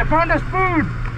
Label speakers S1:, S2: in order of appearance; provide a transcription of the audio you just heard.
S1: I found us food!